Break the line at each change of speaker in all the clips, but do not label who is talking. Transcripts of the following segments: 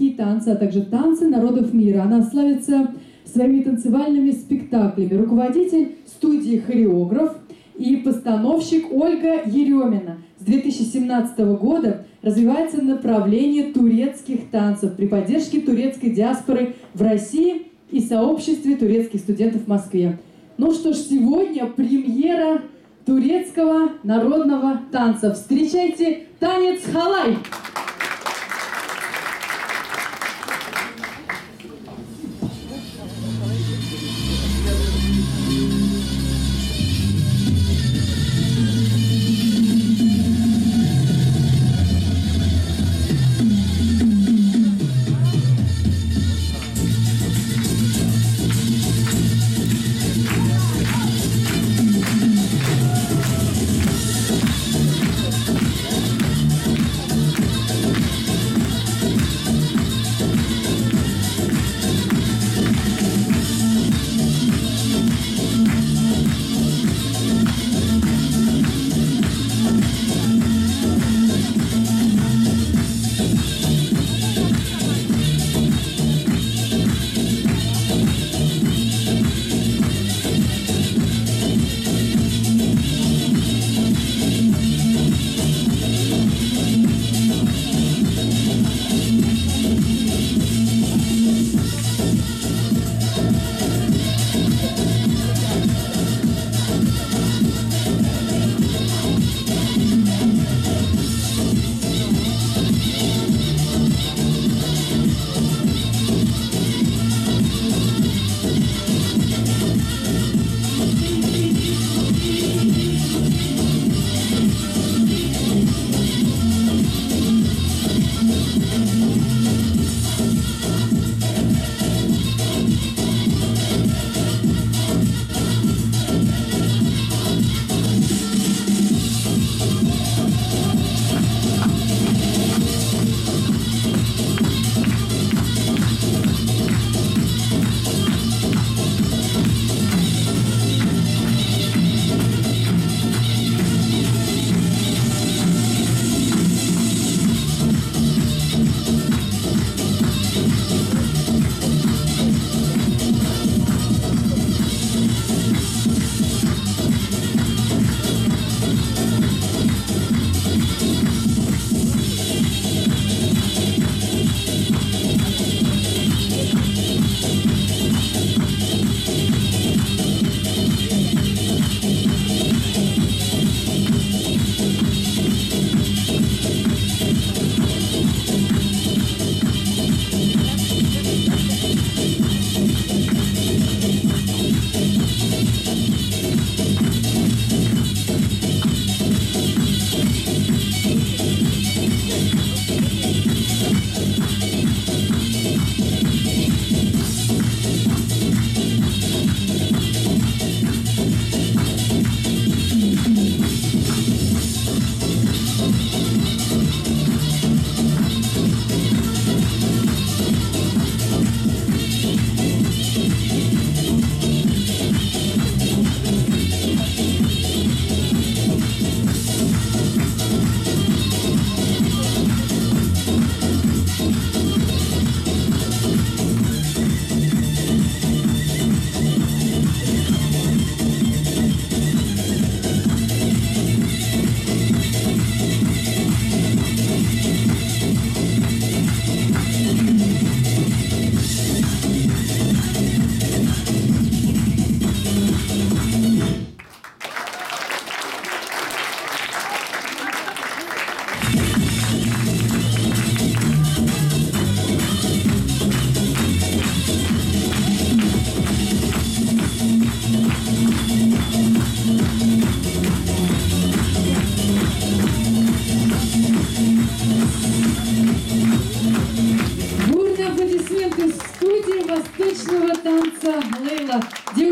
турецкие танцы, а также танцы народов мира. Она славится своими танцевальными спектаклями. Руководитель студии «Хореограф» и постановщик Ольга Еремина. С 2017 года развивается направление турецких танцев при поддержке турецкой диаспоры в России и сообществе турецких студентов в Москве. Ну что ж, сегодня премьера турецкого народного танца. Встречайте танец халай!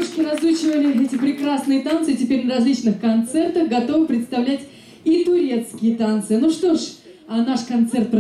Девушки разучивали эти прекрасные танцы, и теперь на различных концертах готовы представлять и турецкие танцы. Ну что ж, а наш концерт.